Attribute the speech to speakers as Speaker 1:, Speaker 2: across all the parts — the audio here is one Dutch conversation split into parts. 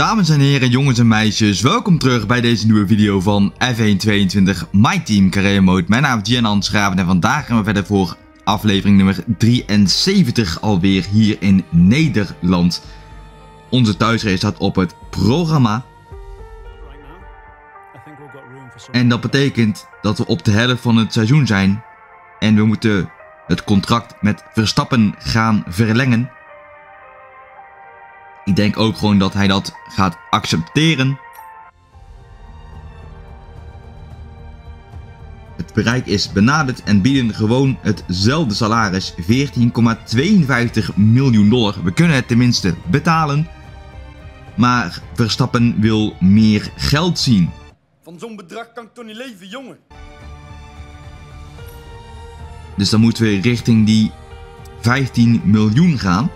Speaker 1: Dames en heren, jongens en meisjes, welkom terug bij deze nieuwe video van F122 My Team Career Mode. Mijn naam is Gian Schraven en vandaag gaan we verder voor aflevering nummer 73 alweer hier in Nederland. Onze thuisrace staat op het programma. En dat betekent dat we op de helft van het seizoen zijn. En we moeten het contract met Verstappen gaan verlengen. Ik denk ook gewoon dat hij dat gaat accepteren. Het bereik is benaderd en bieden gewoon hetzelfde salaris. 14,52 miljoen dollar. We kunnen het tenminste betalen. Maar Verstappen wil meer geld zien.
Speaker 2: Van zo'n bedrag kan ik toch niet leven, jongen?
Speaker 1: Dus dan moeten we richting die 15 miljoen gaan.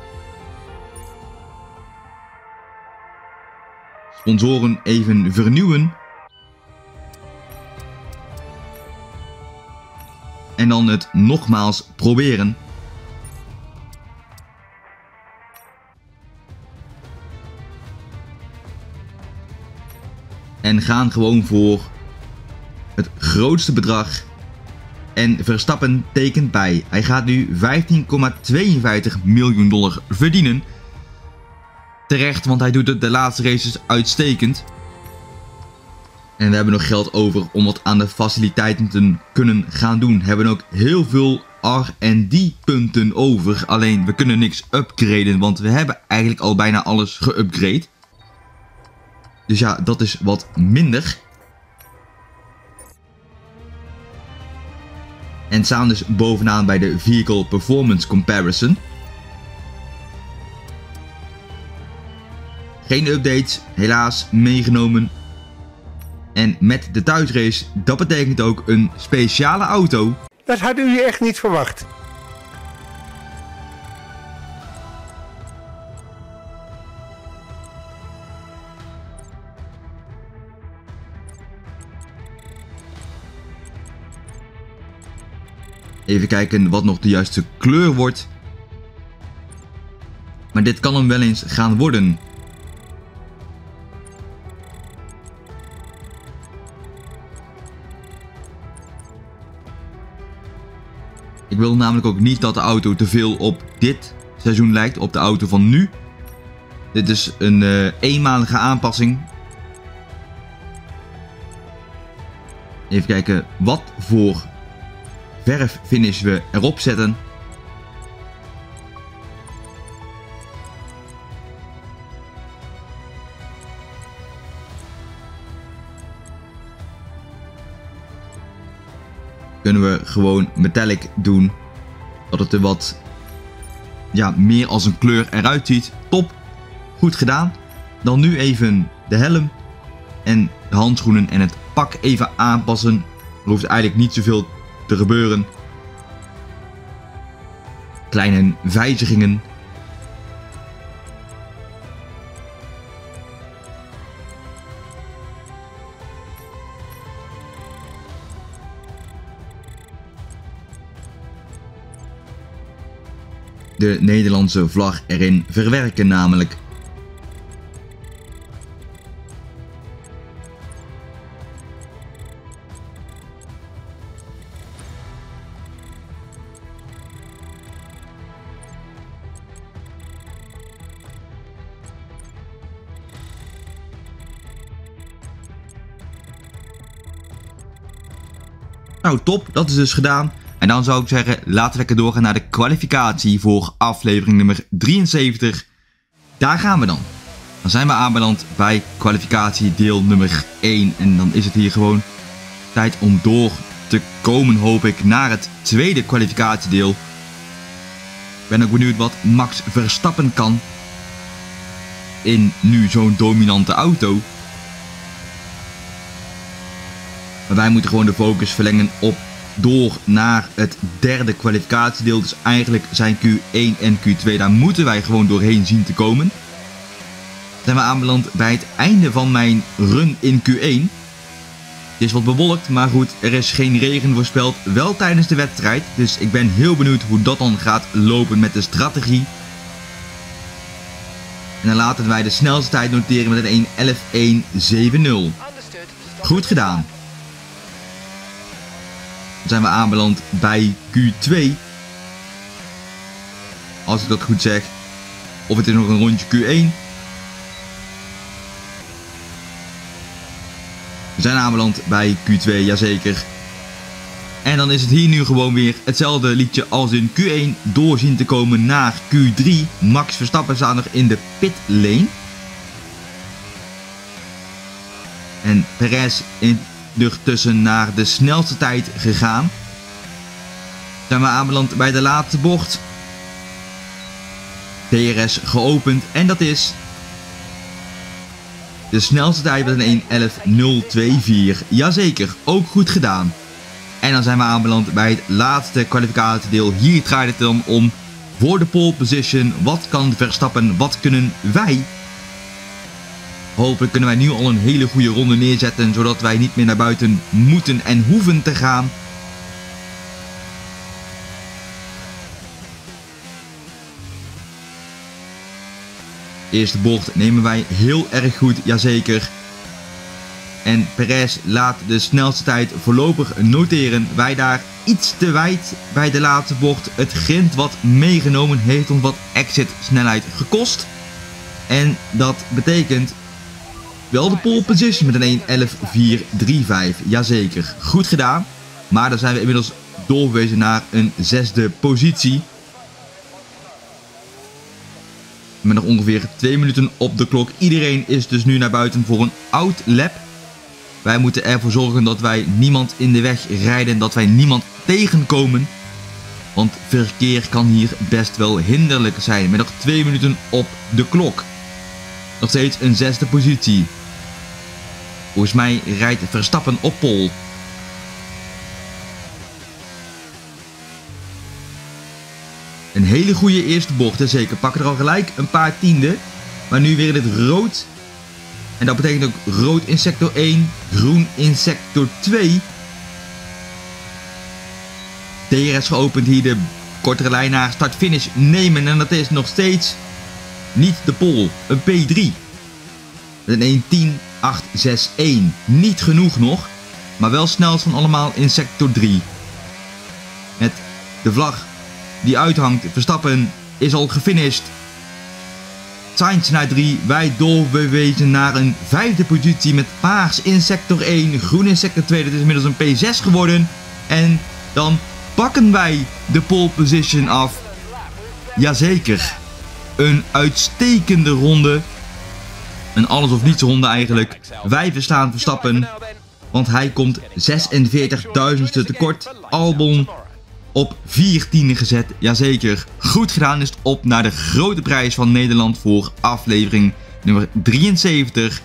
Speaker 1: Sponsoren even vernieuwen. En dan het nogmaals proberen. En gaan gewoon voor het grootste bedrag. En Verstappen tekent bij. Hij gaat nu 15,52 miljoen dollar verdienen. Terecht, want hij doet het de laatste races uitstekend. En we hebben nog geld over om wat aan de faciliteiten te kunnen gaan doen. We hebben ook heel veel R&D punten over. Alleen we kunnen niks upgraden, want we hebben eigenlijk al bijna alles geupgrade. Dus ja, dat is wat minder. En staan dus bovenaan bij de Vehicle Performance Comparison. Geen updates, helaas meegenomen. En met de thuisrace, dat betekent ook een speciale auto.
Speaker 3: Dat hadden jullie echt niet verwacht.
Speaker 1: Even kijken wat nog de juiste kleur wordt. Maar dit kan hem wel eens gaan worden. Ik wil namelijk ook niet dat de auto te veel op dit seizoen lijkt, op de auto van nu. Dit is een uh, eenmalige aanpassing. Even kijken wat voor verffinish we erop zetten. Kunnen we gewoon metallic doen. Dat het er wat ja, meer als een kleur eruit ziet. Top. Goed gedaan. Dan nu even de helm en de handschoenen en het pak even aanpassen. Er hoeft eigenlijk niet zoveel te gebeuren. Kleine wijzigingen. De Nederlandse vlag erin verwerken namelijk. Nou, top. Dat is dus gedaan. En dan zou ik zeggen, laten we lekker doorgaan naar de kwalificatie voor aflevering nummer 73. Daar gaan we dan. Dan zijn we aanbeland bij kwalificatie deel nummer 1. En dan is het hier gewoon tijd om door te komen, hoop ik, naar het tweede kwalificatiedeel. Ik ben ook benieuwd wat Max Verstappen kan in nu zo'n dominante auto. Maar wij moeten gewoon de focus verlengen op door naar het derde kwalificatiedeel. Dus eigenlijk zijn Q1 en Q2, daar moeten wij gewoon doorheen zien te komen. Zijn we aanbeland bij het einde van mijn run in Q1. Het is wat bewolkt, maar goed, er is geen regen voorspeld. Wel tijdens de wedstrijd, dus ik ben heel benieuwd hoe dat dan gaat lopen met de strategie. En dan laten wij de snelste tijd noteren met een 1.11.170. Goed gedaan. Zijn we aanbeland bij Q2. Als ik dat goed zeg. Of het is nog een rondje Q1. We zijn aanbeland bij Q2, jazeker. En dan is het hier nu gewoon weer hetzelfde liedje als in Q1. Doorzien te komen naar Q3. Max Verstappen staat nog in de pit lane. En Perez tussen naar de snelste tijd gegaan. Zijn we aanbeland bij de laatste bocht. DRS geopend en dat is de snelste tijd met een 1.11.024. Jazeker, ook goed gedaan. En dan zijn we aanbeland bij het laatste kwalificatiedeel. Hier draait het dan om voor de pole position. Wat kan Verstappen, wat kunnen wij? Hopelijk kunnen wij nu al een hele goede ronde neerzetten. Zodat wij niet meer naar buiten moeten en hoeven te gaan. Eerste bocht nemen wij heel erg goed, jazeker. En Perez laat de snelste tijd voorlopig noteren. Wij daar iets te wijd bij de laatste bocht. Het grind wat meegenomen heeft ons wat exit snelheid gekost. En dat betekent wel de pole position met een 1.11.435. Jazeker, goed gedaan. Maar dan zijn we inmiddels doorgewezen naar een zesde positie. Met nog ongeveer 2 minuten op de klok. Iedereen is dus nu naar buiten voor een out lap. Wij moeten ervoor zorgen dat wij niemand in de weg rijden. Dat wij niemand tegenkomen. Want verkeer kan hier best wel hinderlijk zijn. Met nog 2 minuten op de klok. Nog steeds een zesde positie. Volgens mij rijdt Verstappen op pol. Een hele goede eerste bocht, hè, zeker. Pakken er al gelijk een paar tienden. Maar nu weer dit rood. En dat betekent ook rood in sector 1, groen in sector 2. DRS geopend hier de kortere lijn naar start-finish nemen. En dat is nog steeds niet de pol, een P3. Een 1.10.861. Niet genoeg nog, maar wel snelst van allemaal in sector 3. Met de vlag die uithangt. Verstappen is al gefinished. Sainz naar 3. Wij doorbewezen naar een vijfde positie met paars in sector 1. Groen in sector 2. Dat is inmiddels een P6 geworden. En dan pakken wij de pole position af. Jazeker. Een uitstekende ronde. Een alles of niets ronde eigenlijk. Wij verstaan Verstappen. Want hij komt 46.000ste tekort. Albon op 14 gezet. Jazeker, goed gedaan is het op naar de grote prijs van Nederland voor aflevering nummer 73.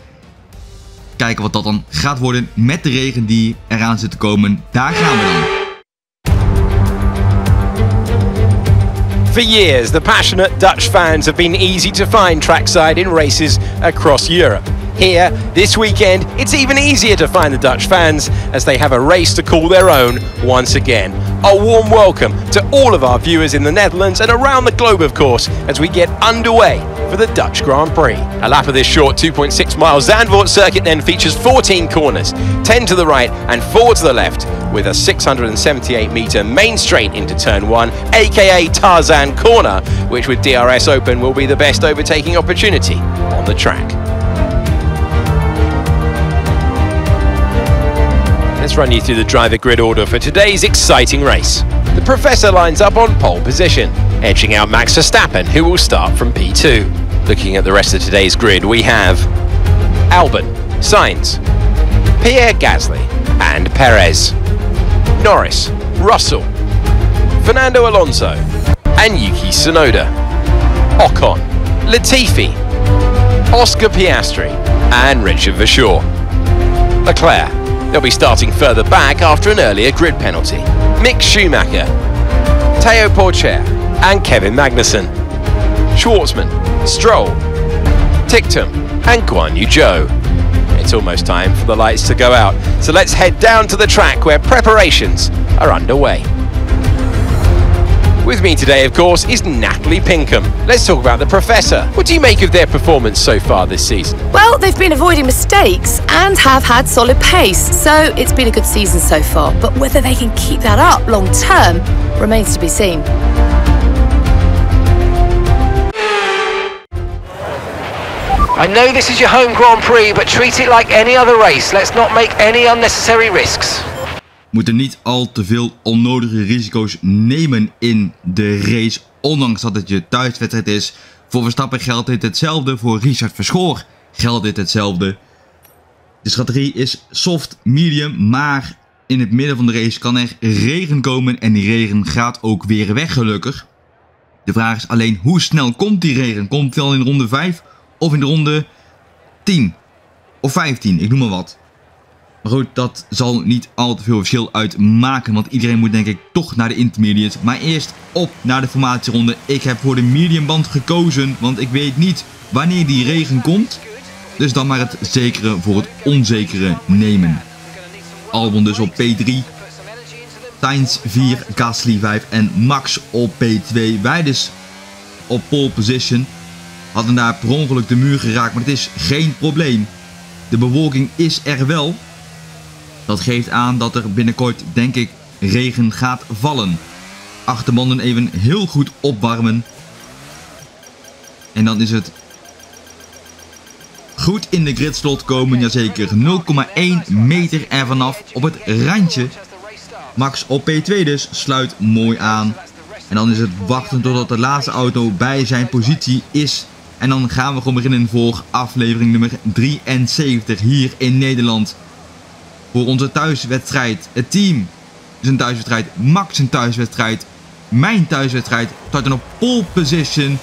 Speaker 1: Kijken wat dat dan gaat worden met de regen die eraan zit te komen. Daar gaan we dan.
Speaker 4: For years, the passionate Dutch fans have been easy to find trackside in races across Europe. Here, this weekend, it's even easier to find the Dutch fans as they have a race to call their own once again. A warm welcome to all of our viewers in the Netherlands and around the globe, of course, as we get underway for the Dutch Grand Prix. A lap of this short 2.6 mile Zandvoort circuit then features 14 corners, 10 to the right and 4 to the left, with a 678 metre main straight into turn 1, aka Tarzan Corner, which with DRS open will be the best overtaking opportunity on the track. Let's run you through the driver grid order for today's exciting race. The Professor lines up on pole position, edging out Max Verstappen, who will start from P2. Looking at the rest of today's grid, we have Albon, Sainz, Pierre Gasly, and Perez, Norris, Russell, Fernando Alonso, and Yuki Tsunoda, Ocon, Latifi, Oscar Piastri, and Richard Verschoor. Leclerc, They'll be starting further back after an earlier grid penalty. Mick Schumacher, Teo Porcher, and Kevin Magnussen. Schwartzman, Stroll, Tictum, and Guan Yu Zhou. It's almost time for the lights to go out, so let's head down to the track where preparations are underway. With me today, of course, is Natalie Pinkham. Let's talk about the Professor. What do you make of their performance so far this season?
Speaker 5: Well, they've been avoiding mistakes and have had solid pace, so it's been a good season so far. But whether they can keep that up long term remains to be seen.
Speaker 6: I know this is your home Grand Prix, but treat it like any other race. Let's not make any unnecessary risks.
Speaker 1: moeten niet al te veel onnodige risico's nemen in de race. Ondanks dat het je thuiswedstrijd is. Voor Verstappen geldt dit hetzelfde. Voor Richard Verschoor geldt dit hetzelfde. De strategie is soft, medium. Maar in het midden van de race kan er regen komen. En die regen gaat ook weer weg gelukkig. De vraag is alleen hoe snel komt die regen? Komt het al in ronde 5 of in de ronde 10 of 15? Ik noem maar wat. Maar goed, dat zal niet al te veel verschil uitmaken. Want iedereen moet denk ik toch naar de intermediate. Maar eerst op naar de formatieronde. Ik heb voor de mediumband gekozen. Want ik weet niet wanneer die regen komt. Dus dan maar het zekere voor het onzekere nemen. Albon dus op P3. Sainz 4, Gasly 5 en Max op P2. Wij dus op pole position. Hadden daar per ongeluk de muur geraakt, maar het is geen probleem. De bewolking is er wel. Dat geeft aan dat er binnenkort, denk ik, regen gaat vallen. Achterbanden even heel goed opwarmen. En dan is het goed in de gridslot komen, jazeker. 0,1 meter er vanaf op het randje. Max op P2 dus, sluit mooi aan. En dan is het wachten totdat de laatste auto bij zijn positie is. En dan gaan we gewoon beginnen voor aflevering nummer 73 hier in Nederland voor onze thuiswedstrijd. Het team is een thuiswedstrijd. Max een thuiswedstrijd. Mijn thuiswedstrijd. Starten op pole position.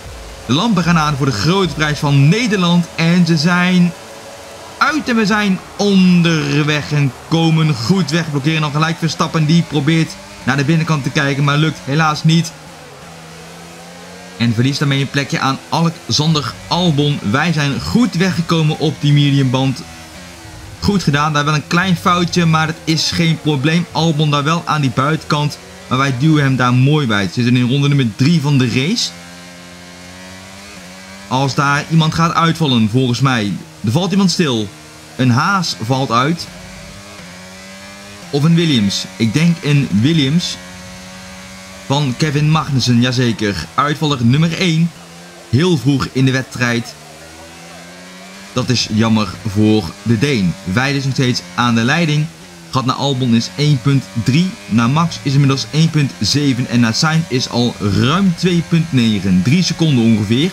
Speaker 1: De lampen gaan aan voor de grote prijs van Nederland. En ze zijn uit en we zijn onderweg en komen goed weg. Blokkeren dan gelijk Verstappen. Die probeert naar de binnenkant te kijken, maar lukt helaas niet. En verliest daarmee een plekje aan Alexander Albon. Wij zijn goed weggekomen op die mediumband. Goed gedaan, daar wel een klein foutje, maar het is geen probleem. Albon daar wel aan die buitenkant, maar wij duwen hem daar mooi bij. We zitten in ronde nummer 3 van de race. Als daar iemand gaat uitvallen, volgens mij. Er valt iemand stil. Een Haas valt uit. Of een Williams. Ik denk een Williams. Van Kevin Magnussen, jazeker. Uitvaller nummer 1. Heel vroeg in de wedstrijd. Dat is jammer voor de Deen. Wij is nog steeds aan de leiding. Gat naar Albon is 1.3. Naar Max is inmiddels 1.7. En naar Sainz is al ruim 2.9. 3 seconden ongeveer.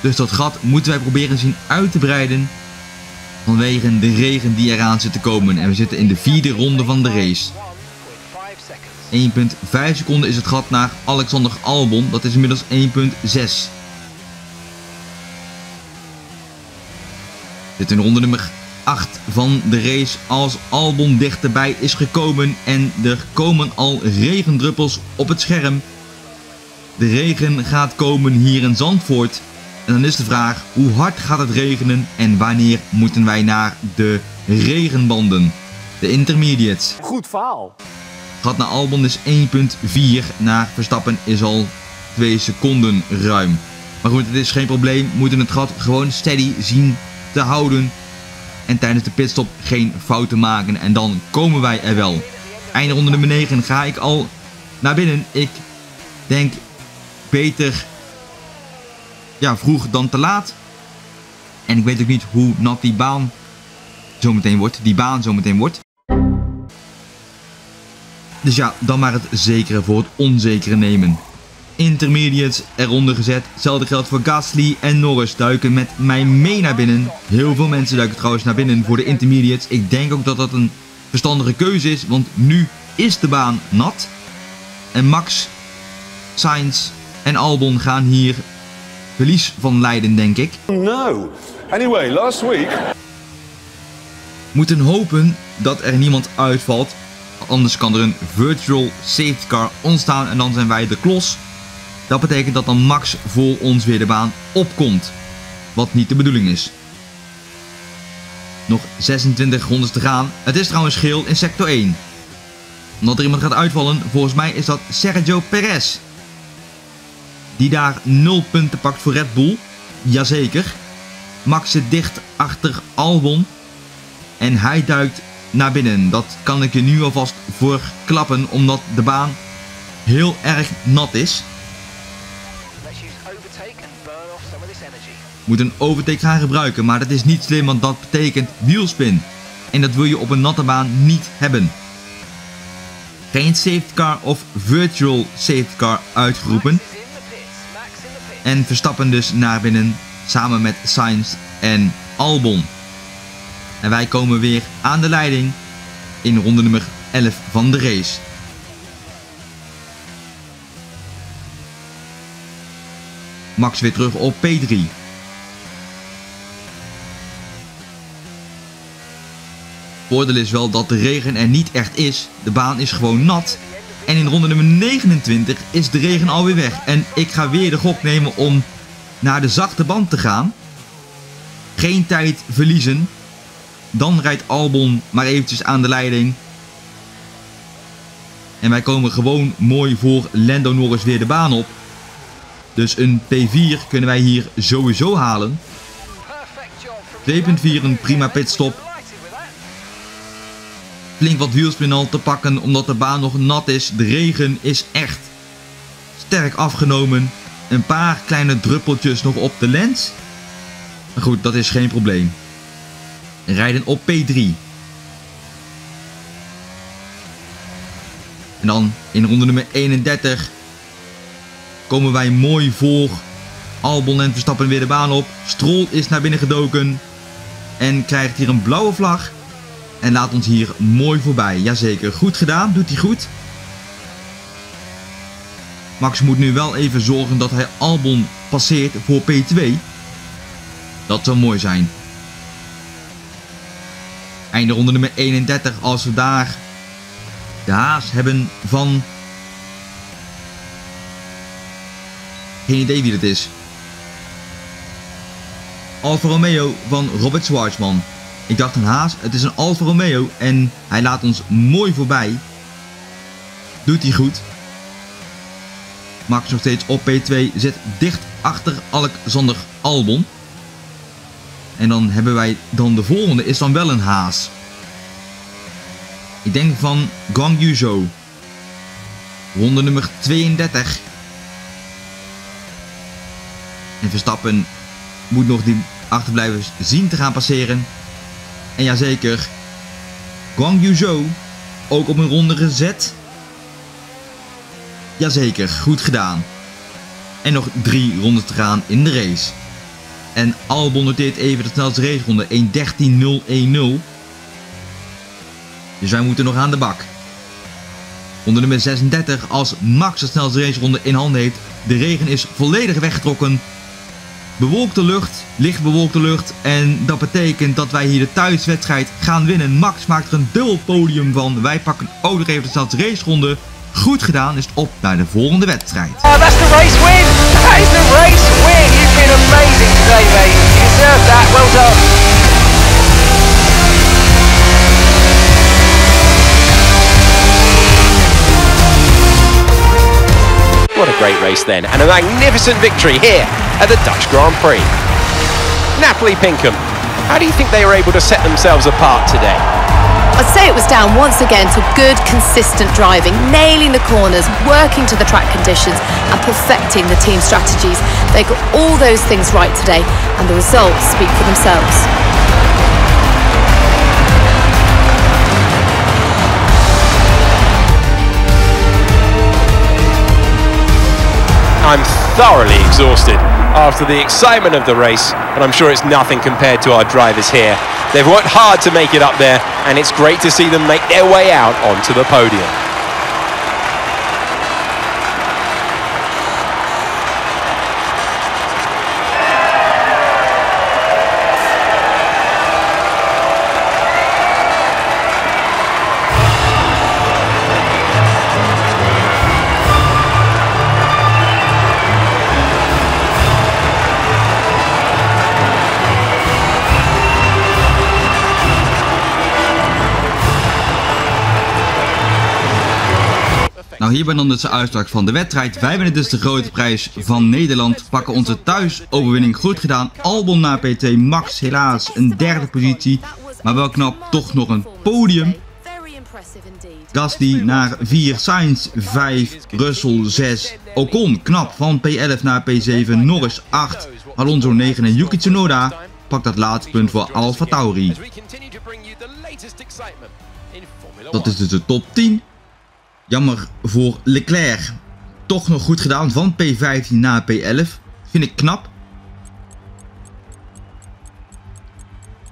Speaker 1: Dus dat gat moeten wij proberen zien uit te breiden. Vanwege de regen die eraan zit te komen. En we zitten in de vierde ronde van de race. 1.5 seconden is het gat naar Alexander Albon. Dat is inmiddels 1.6. Dit in ronde nummer 8 van de race als Albon dichterbij is gekomen. En er komen al regendruppels op het scherm. De regen gaat komen hier in Zandvoort. En dan is de vraag, hoe hard gaat het regenen en wanneer moeten wij naar de regenbanden? De intermediates.
Speaker 7: Goed verhaal.
Speaker 1: Gat naar Albon is 1.4, naar Verstappen is al 2 seconden ruim. Maar goed, het is geen probleem, we moeten het gat gewoon steady zien te houden. En tijdens de pitstop geen fouten maken en dan komen wij er wel. Einde ronde nummer 9 ga ik al naar binnen. Ik denk beter ja, vroeg dan te laat. En ik weet ook niet hoe nat die baan zometeen wordt. Die baan zometeen wordt. Dus ja, dan maar het zekere voor het onzekere nemen. Intermediates eronder gezet. Hetzelfde geldt voor Gasly en Norris duiken met mij mee naar binnen. Heel veel mensen duiken trouwens naar binnen voor de intermediates. Ik denk ook dat dat een verstandige keuze is, want nu is de baan nat. En Max, Sainz en Albon gaan hier verlies van leiden, denk ik.
Speaker 7: No. Anyway, last week.
Speaker 1: Moeten hopen dat er niemand uitvalt. Anders kan er een virtual safety car ontstaan en dan zijn wij de klos. Dat betekent dat dan Max voor ons weer de baan opkomt. Wat niet de bedoeling is. Nog 26 rondes te gaan. Het is trouwens geel in sector 1. Omdat er iemand gaat uitvallen, volgens mij is dat Sergio Perez. die daar 0 punten pakt voor Red Bull. Jazeker. Max zit dicht achter Albon. En hij duikt naar binnen. Dat kan ik je nu alvast voor klappen, omdat de baan heel erg nat is. Moet een overtake gaan gebruiken, maar dat is niet slim, want dat betekent wielspin. En dat wil je op een natte baan niet hebben. Geen safety car of virtual safety car uitgeroepen. En Verstappen dus naar binnen samen met Sainz en Albon. En wij komen weer aan de leiding in ronde nummer 11 van de race. Max weer terug op P3. Voordeel is wel dat de regen er niet echt is. De baan is gewoon nat. En in ronde nummer 29 is de regen alweer weg. En ik ga weer de gok nemen om naar de zachte band te gaan. Geen tijd verliezen. Dan rijdt Albon maar eventjes aan de leiding. En wij komen gewoon mooi voor Lando Norris weer de baan op. Dus een P4 kunnen wij hier sowieso halen.
Speaker 6: Perfect job from
Speaker 1: 2.4 een prima pitstop. Flink wat wielspin al te pakken omdat de baan nog nat is. De regen is echt sterk afgenomen. Een paar kleine druppeltjes nog op de lens. Maar goed, dat is geen probleem. Rijden op P3. En dan in ronde nummer 31 komen wij mooi voor. Albon en Verstappen weer de baan op. Stroll is naar binnen gedoken. En krijgt hier een blauwe vlag. En laat ons hier mooi voorbij. Jazeker, goed gedaan. Doet hij goed. Max moet nu wel even zorgen dat hij Albon passeert voor P2. Dat zou mooi zijn. Einde ronde nummer 31 als we daar de haas hebben van... Geen idee wie het is. Alfa Romeo van Robert Schwarzman. Ik dacht een haas, het is een Alfa Romeo en hij laat ons mooi voorbij. Doet hij goed. Max nog steeds op P2, zit dicht achter Alexander Albon. En dan hebben wij dan de volgende, is dan wel een haas. Ik denk van Guang Yu Zhou. Ronde nummer 32. En Verstappen moet nog die achterblijvers zien te gaan passeren. En jazeker, Guang Yu Zhou ook op een ronde gezet. Jazeker, goed gedaan. En nog drie ronden te gaan in de race. En Albon noteert even de snelste raceronde 1.13.010. Dus wij moeten nog aan de bak. Ronde nummer 36 als Max de snelste raceronde in handen heeft. De regen is volledig weggetrokken. Bewolkte lucht, licht bewolkte lucht. En dat betekent dat wij hier de thuiswedstrijd gaan winnen. Max maakt er een dubbel podium van. Wij pakken ook nog even de snelste raceronde. Goed gedaan, is het op naar de volgende wedstrijd.
Speaker 6: Is race been amazing today, mate. You deserve that. Well done.
Speaker 4: What a great race then, and a magnificent victory here at the Dutch Grand Prix. Napoli Pinkham, how do you think they were able to set themselves apart today?
Speaker 5: I'd say it was down once again to good, consistent driving, nailing the corners, working to the track conditions, and perfecting the team strategies. They got all those things right today, and the results speak for themselves.
Speaker 4: I'm thoroughly exhausted after the excitement of the race, but I'm sure it's nothing compared to our drivers here. They've worked hard to make it up there, and it's great to see them make their way out onto the podium.
Speaker 1: Nou, hier ben dan dus de uitslag van de wedstrijd. Wij winnen dus de grote prijs van Nederland. Pakken onze thuisoverwinning goed gedaan. Albon na PT, Max helaas een derde positie. Maar wel knap, toch nog een podium. Gasly naar 4, Sainz 5, Russell 6, Ocon knap van P11 naar P7, Norris 8, Alonso 9 en Yuki Tsunoda pakt dat laatste punt voor Alfa Tauri. Dat is dus de top 10. Jammer voor Leclerc. Toch nog goed gedaan van P15 naar P11. Vind ik knap.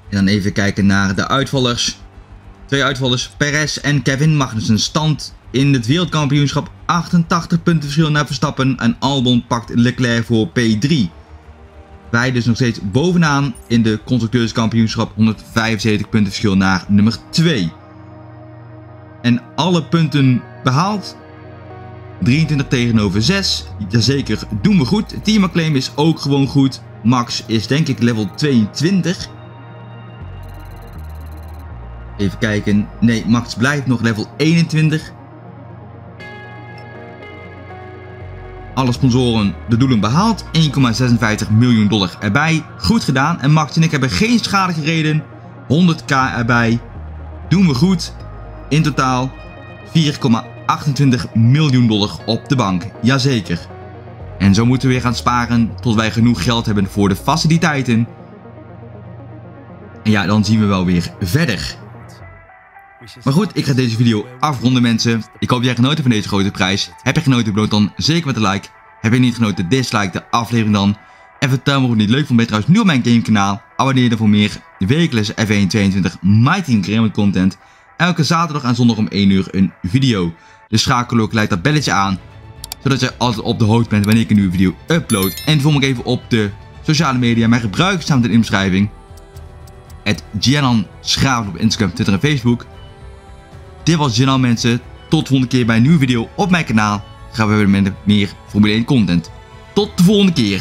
Speaker 1: En dan even kijken naar de uitvallers. Twee uitvallers, Perez en Kevin Magnussen. Stand in het wereldkampioenschap 88 punten verschil naar Verstappen. En Albon pakt Leclerc voor P3. Wij dus nog steeds bovenaan in de constructeurskampioenschap 175 punten verschil naar nummer 2. En alle punten behaald. 23 tegenover 6. Jazeker, doen we goed. Team Acclaim is ook gewoon goed. Max is denk ik level 22. Even kijken. Nee, Max blijft nog level 21. Alle sponsoren de doelen behaald. 1,56 miljoen dollar erbij. Goed gedaan. En Max en ik hebben geen schade gereden. 100k erbij. Doen we goed. In totaal 4,28 miljoen dollar op de bank. Jazeker. En zo moeten we weer gaan sparen tot wij genoeg geld hebben voor de faciliteiten. En ja, dan zien we wel weer verder. Maar goed, ik ga deze video afronden mensen. Ik hoop jij genoten van deze grote prijs. Heb je genoten, beloon dan zeker met een like. Heb je niet genoten, dislike de aflevering dan. En vertel me of het niet leuk vond, ben trouwens nu op mijn gamekanaal. Abonneer je voor meer wekelijks F1 22 My Team content. Elke zaterdag en zondag om 1 uur een video. Dus schakel ook dat belletje aan. Zodat je altijd op de hoogte bent wanneer ik een nieuwe video upload. En volg me even op de sociale media. Mijn gebruik staat in de beschrijving. Het Schraven op Instagram, Twitter en Facebook. Dit was Giannan mensen. Tot de volgende keer bij een nieuwe video op mijn kanaal. Gaan we weer met meer Formule 1 content. Tot de volgende keer.